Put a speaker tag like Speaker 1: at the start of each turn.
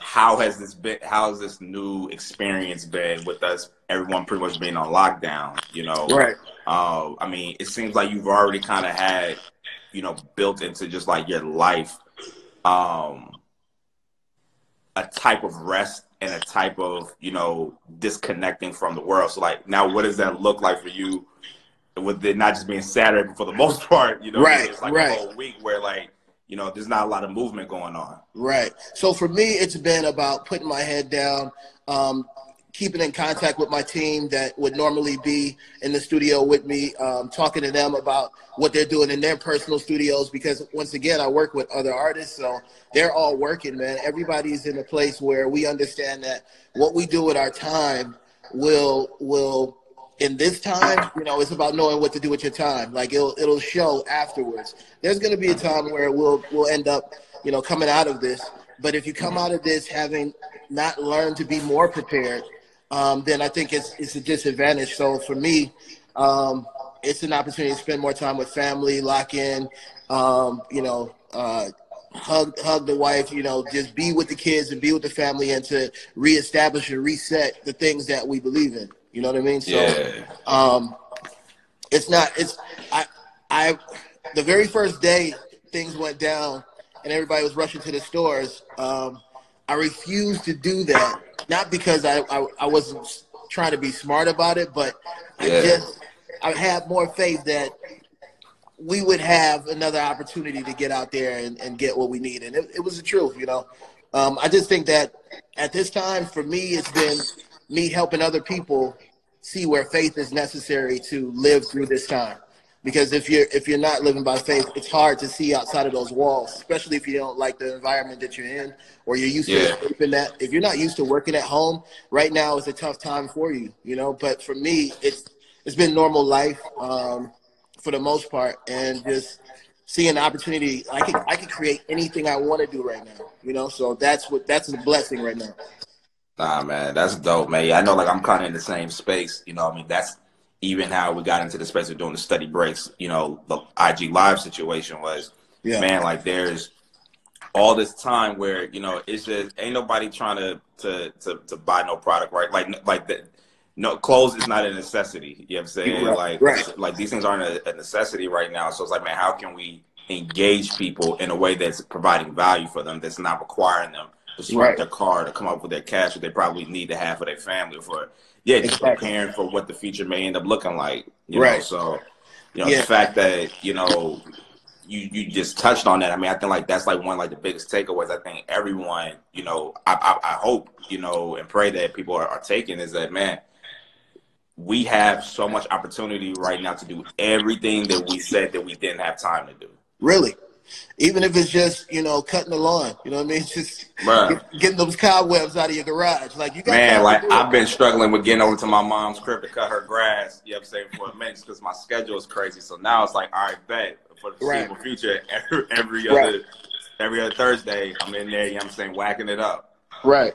Speaker 1: how has this been how has this new experience been with us everyone pretty much being on lockdown you know?
Speaker 2: Right.
Speaker 1: Uh, i mean it seems like you've already kind of had you know built into just like your life um a type of rest and a type of you know disconnecting from the world. So like now what does that look like for you with it not just being saturday but for the most part you know?
Speaker 2: Right
Speaker 1: it's like
Speaker 2: right.
Speaker 1: a whole week where like you know, there's not a lot of movement going on.
Speaker 2: Right. So for me, it's been about putting my head down, um, keeping in contact with my team that would normally be in the studio with me, um, talking to them about what they're doing in their personal studios. Because once again, I work with other artists, so they're all working, man. Everybody's in a place where we understand that what we do with our time will will in this time, you know, it's about knowing what to do with your time. Like it'll it'll show afterwards. There's going to be a time where we'll we'll end up, you know, coming out of this. But if you come out of this having not learned to be more prepared, um, then I think it's it's a disadvantage. So for me, um, it's an opportunity to spend more time with family, lock in, um, you know, uh, hug hug the wife, you know, just be with the kids and be with the family, and to reestablish and reset the things that we believe in. You know what I mean? So,
Speaker 1: yeah.
Speaker 2: um, it's not. It's I. I. The very first day things went down and everybody was rushing to the stores. Um, I refused to do that, not because I, I, I wasn't trying to be smart about it, but I just I had more faith that we would have another opportunity to get out there and, and get what we need, and it, it was the truth, you know. Um, I just think that at this time, for me, it's been me helping other people see where faith is necessary to live through this time. Because if you're if you're not living by faith it's hard to see outside of those walls especially if you don't like the environment that you're in or you're used yeah. to sleeping that if you're not used to working at home right now is a tough time for you you know? But for me it's it's been normal life um, for the most part. And just seeing the opportunity i can i can create anything i want to do right now you know? So that's what that's a blessing right now
Speaker 1: Nah, man, that's dope, man. Yeah, I know, like I'm kind of in the same space. You know, I mean, that's even how we got into the space of doing the study breaks. You know, the IG live situation was, yeah. man, like there's all this time where you know it's just ain't nobody trying to to to, to buy no product, right? Like like that. No, clothes is not a necessity. You know what I'm saying?
Speaker 2: Right,
Speaker 1: like,
Speaker 2: right.
Speaker 1: like these things aren't a, a necessity right now. So it's like, man, how can we engage people in a way that's providing value for them, that's not requiring them to swipe right. their card to come up with their cash that they probably need to have for their family for yeah, just exactly. preparing for what the future may end up looking like. You
Speaker 2: right.
Speaker 1: know, so you know yeah. the fact that you know you you just touched on that. I mean, I think like that's like one like the biggest takeaways. I think everyone, you know, I I, I hope you know and pray that people are, are taking is that man. We have so much opportunity right now to do everything that we said that we didn't have time to do.
Speaker 2: Really, even if it's just you know cutting the lawn. You know what I mean? Just get, getting those cobwebs out of your garage. Like you got
Speaker 1: man. Like I've been struggling with getting over to my mom's crib to cut her grass. You know what I'm saying for a minute because my schedule is crazy. So now it's like all right, bet for the foreseeable right. future, every, every other right. every other Thursday, I'm in there. You know what I'm saying whacking it up.
Speaker 2: Right.